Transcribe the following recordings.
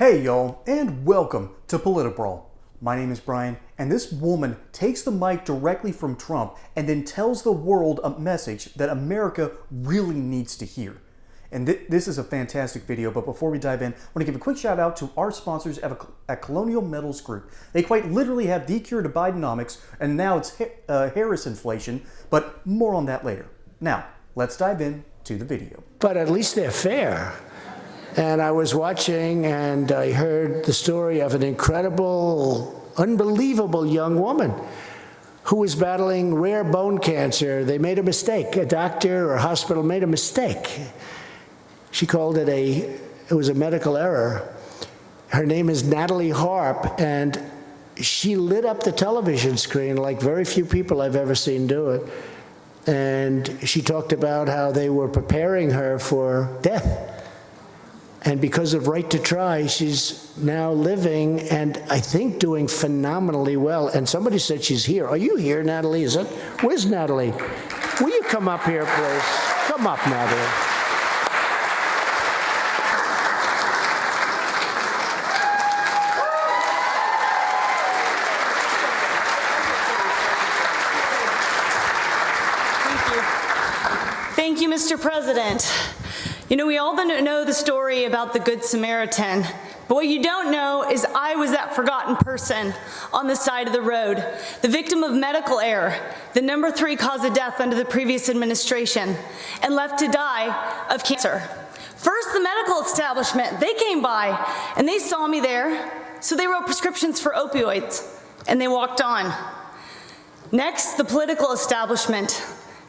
Hey y'all, and welcome to Politibrawl. My name is Brian, and this woman takes the mic directly from Trump and then tells the world a message that America really needs to hear. And th- this is a fantastic video, but before we dive in, I want to give a quick shout out to our sponsors at, at Colonial Metals Group. They quite literally have the cure to Bidenomics, and now it's ha- uh, Harris inflation, but more on that later. Now, let's dive in to the video. But at least they're fair. And I was watching and I heard the story of an incredible, unbelievable young woman who was battling rare bone cancer. They made a mistake. A doctor or hospital made a mistake. She called it a, it was a medical error. Her name is Natalie Harp, and she lit up the television screen like very few people I've ever seen do it. And she talked about how they were preparing her for death and because of Right to Try, she's now living and I think doing phenomenally well. And somebody said she's here. Are you here, Natalie? Is it? Where's Natalie? Will you come up here, please? Come up, Natalie. Thank you, Mr. President. You know, we all know the story about the Good Samaritan, but what you don't know is I was that forgotten person on the side of the road, the victim of medical error, the number three cause of death under the previous administration, and left to die of cancer. First, the medical establishment, they came by and they saw me there, so they wrote prescriptions for opioids and they walked on. Next, the political establishment,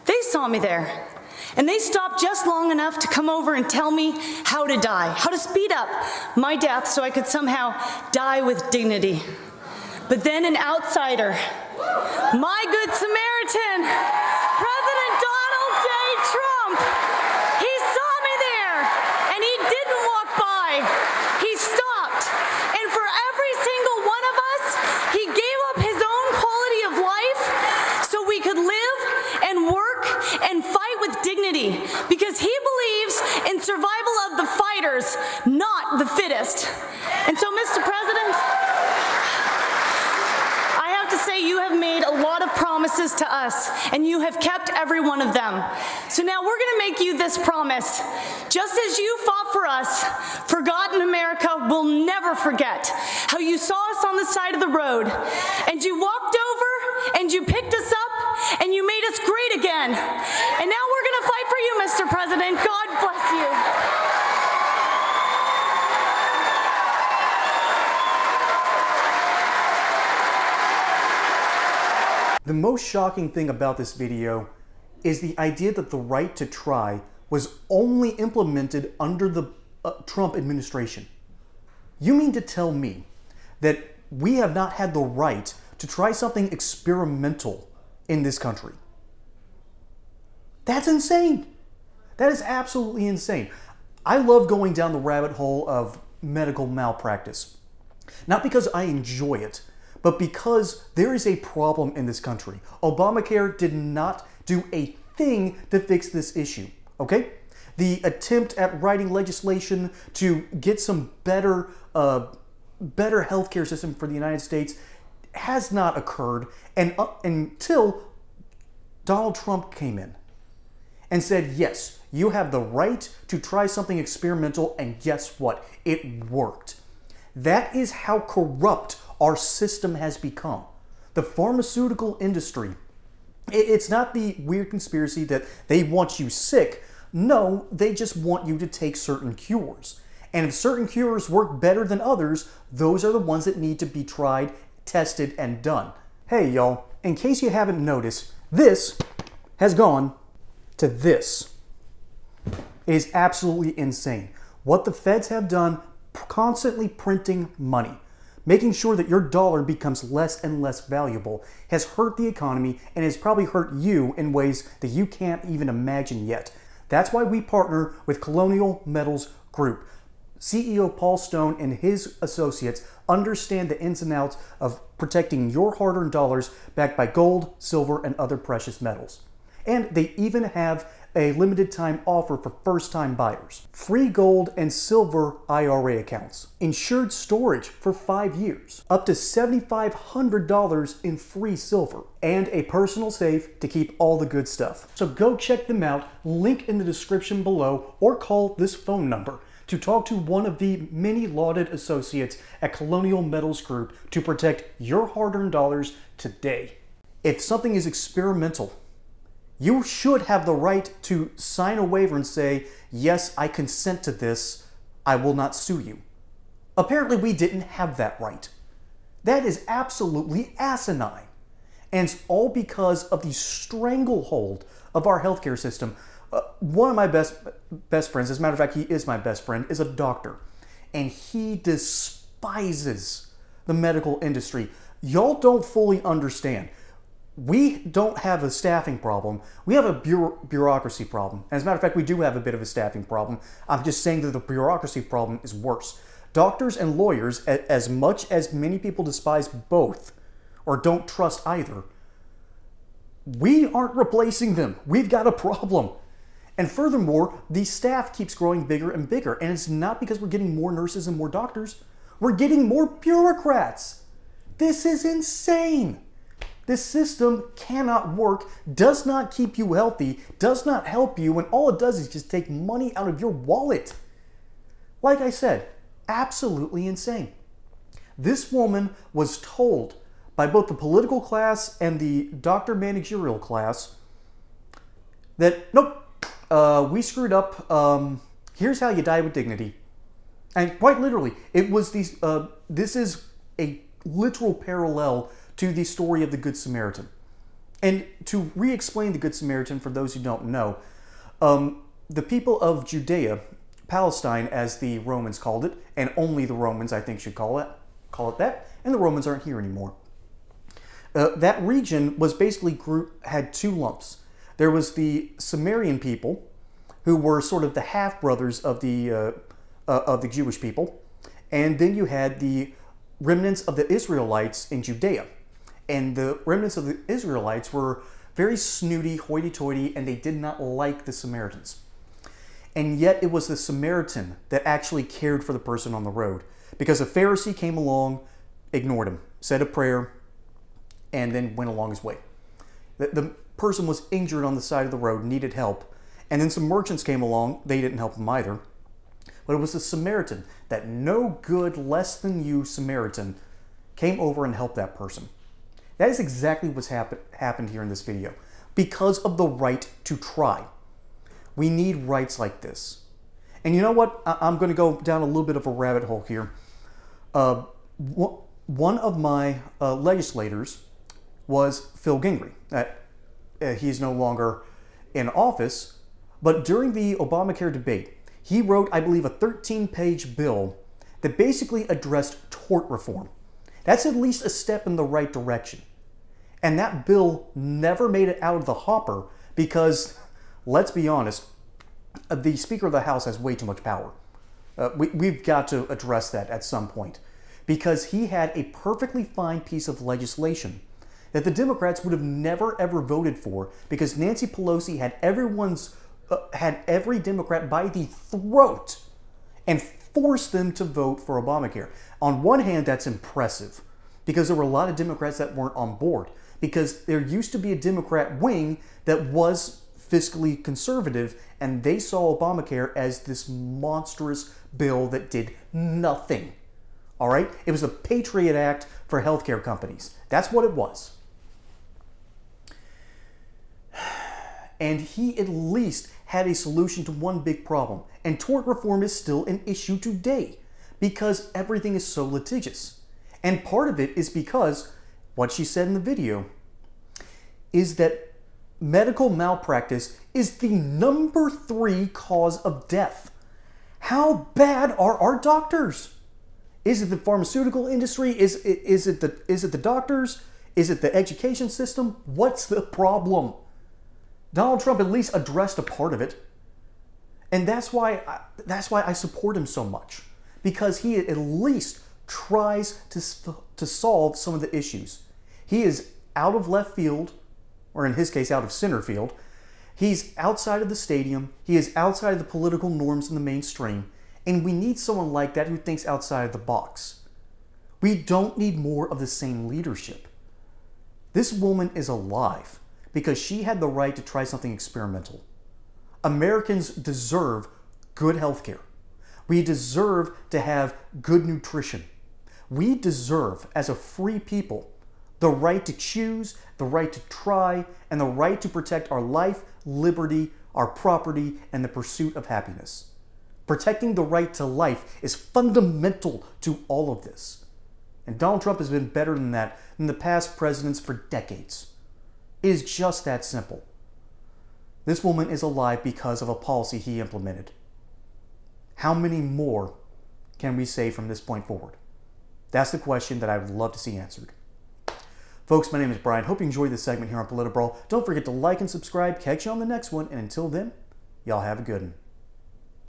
they saw me there and they stopped just long enough to come over and tell me how to die, how to speed up my death so I could somehow die with dignity. But then an outsider, my good Samaritan, President Donald J. Trump, he saw me there and he didn't walk by. He stopped. And for every single one of us, he gave up his own quality of life so we could live and work and fight because he believes in survival of the fighters, not the fittest. And so, Mr. President, I have to say you have made a lot of promises to us, and you have kept every one of them. So now we're going to make you this promise. Just as you fought for us, Forgotten America will never forget how you saw us on the side of the road, and you walked over, and you picked us up, and you made us great again. And now we're going to fight for you, Mr. President. God bless you. The most shocking thing about this video is the idea that the right to try was only implemented under the uh, Trump administration. You mean to tell me that we have not had the right to try something experimental in this country? That's insane. That is absolutely insane. I love going down the rabbit hole of medical malpractice. Not because I enjoy it, but because there is a problem in this country. Obamacare did not do a thing to fix this issue, okay? The attempt at writing legislation to get some better, uh, better healthcare system for the United States has not occurred and, uh, until Donald Trump came in and said, yes, you have the right to try something experimental, and guess what? It worked. That is how corrupt our system has become. The pharmaceutical industry, it's not the weird conspiracy that they want you sick. No, they just want you to take certain cures. And if certain cures work better than others, those are the ones that need to be tried, tested, and done. Hey, y'all, in case you haven't noticed, this has gone to this. It is absolutely insane. What the feds have done, constantly printing money, making sure that your dollar becomes less and less valuable, has hurt the economy and has probably hurt you in ways that you can't even imagine yet. That's why we partner with Colonial Metals Group. CEO Paul Stone and his associates understand the ins and outs of protecting your hard earned dollars backed by gold, silver, and other precious metals. And they even have a limited time offer for first time buyers, free gold and silver IRA accounts, insured storage for five years, up to $7,500 in free silver, and a personal safe to keep all the good stuff. So go check them out, link in the description below, or call this phone number to talk to one of the many lauded associates at Colonial Metals Group to protect your hard earned dollars today. If something is experimental, you should have the right to sign a waiver and say, Yes, I consent to this, I will not sue you. Apparently, we didn't have that right. That is absolutely asinine. And it's all because of the stranglehold of our healthcare system. Uh, one of my best best friends, as a matter of fact, he is my best friend, is a doctor, and he despises the medical industry. Y'all don't fully understand. We don't have a staffing problem. We have a bureau- bureaucracy problem. As a matter of fact, we do have a bit of a staffing problem. I'm just saying that the bureaucracy problem is worse. Doctors and lawyers, as much as many people despise both or don't trust either, we aren't replacing them. We've got a problem. And furthermore, the staff keeps growing bigger and bigger. And it's not because we're getting more nurses and more doctors, we're getting more bureaucrats. This is insane. This system cannot work, does not keep you healthy, does not help you, and all it does is just take money out of your wallet. Like I said, absolutely insane. This woman was told by both the political class and the doctor managerial class that, nope, uh, we screwed up. Um, here's how you die with dignity. And quite literally, it was these, uh, this is a literal parallel to the story of the Good Samaritan. And to re explain the Good Samaritan for those who don't know, um, the people of Judea, Palestine as the Romans called it, and only the Romans I think should call it, call it that, and the Romans aren't here anymore. Uh, that region was basically group, had two lumps. There was the Sumerian people, who were sort of the half brothers of the uh, uh, of the Jewish people, and then you had the remnants of the Israelites in Judea, and the remnants of the Israelites were very snooty, hoity-toity, and they did not like the Samaritans. And yet, it was the Samaritan that actually cared for the person on the road, because a Pharisee came along, ignored him, said a prayer, and then went along his way. The, the person was injured on the side of the road, needed help, and then some merchants came along. They didn't help him either. But it was the Samaritan, that no good, less than you Samaritan, came over and helped that person. That is exactly what's happen- happened here in this video because of the right to try. We need rights like this. And you know what? I- am going to go down a little bit of a rabbit hole here. Uh, one of my uh, legislators was Phil Gingrey. Uh, he's no longer in office, but during the Obamacare debate, he wrote, I believe, a 13 page bill that basically addressed tort reform. That's at least a step in the right direction. And that bill never made it out of the hopper because, let's be honest, uh, the Speaker of the House has way too much power. Uh, we, we've got to address that at some point because he had a perfectly fine piece of legislation that the Democrats would have never ever voted for because Nancy Pelosi had everyone's uh, had every Democrat by the throat and forced them to vote for Obamacare. On one hand, that's impressive because there were a lot of Democrats that weren't on board because there used to be a Democrat wing that was fiscally conservative and they saw Obamacare as this monstrous bill that did nothing. All right? It was the Patriot Act for healthcare companies. That's what it was. And he at least had a solution to one big problem. And tort reform is still an issue today because everything is so litigious. And part of it is because what she said in the video is that medical malpractice is the number three cause of death. How bad are our doctors? Is it the pharmaceutical industry? Is it, is it the is it the doctors? Is it the education system? What's the problem? Donald Trump at least addressed a part of it. And that's why I, that's why I support him so much because he at least tries to to solve some of the issues. He is out of left field or in his case out of center field. He's outside of the stadium, he is outside of the political norms in the mainstream, and we need someone like that who thinks outside of the box. We don't need more of the same leadership. This woman is alive because she had the right to try something experimental. Americans deserve good health care. We deserve to have good nutrition. We deserve, as a free people, the right to choose, the right to try, and the right to protect our life, liberty, our property, and the pursuit of happiness. Protecting the right to life is fundamental to all of this. And Donald Trump has been better than that than the past presidents for decades. It is just that simple. This woman is alive because of a policy he implemented. How many more can we say from this point forward? That's the question that I would love to see answered. Folks, my name is Brian. Hope you enjoyed this segment here on Politibrawl. Don't forget to like and subscribe. Catch you on the next one. And until then, y'all have a good one.